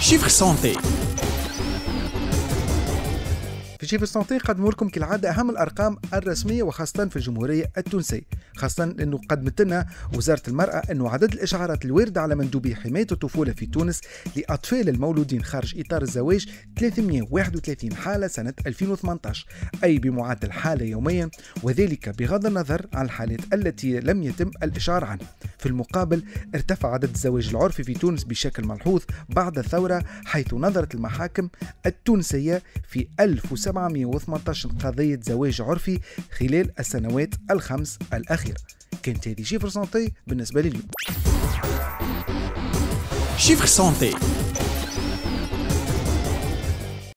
شيفر سانتي في شيف السانتي قدموا لكم كالعادة أهم الأرقام الرسمية وخاصة في الجمهورية التونسية. خاصة أنه قدمت لنا وزارة المرأة أنه عدد الإشعارات الواردة على مندوبي حماية الطفولة في تونس لأطفال المولودين خارج إطار الزواج 331 حالة سنة 2018 أي بمعدل حالة يوميا وذلك بغض النظر عن الحالات التي لم يتم الإشعار عنها. في المقابل ارتفع عدد الزواج العرفي في تونس بشكل ملحوظ بعد الثورة حيث نظرت المحاكم التونسية في 1718 قضية زواج عرفي خلال السنوات الخمس الأخيرة. كانت هذه Chiffre Santé بالنسبة لي اليوم Chiffre Santé.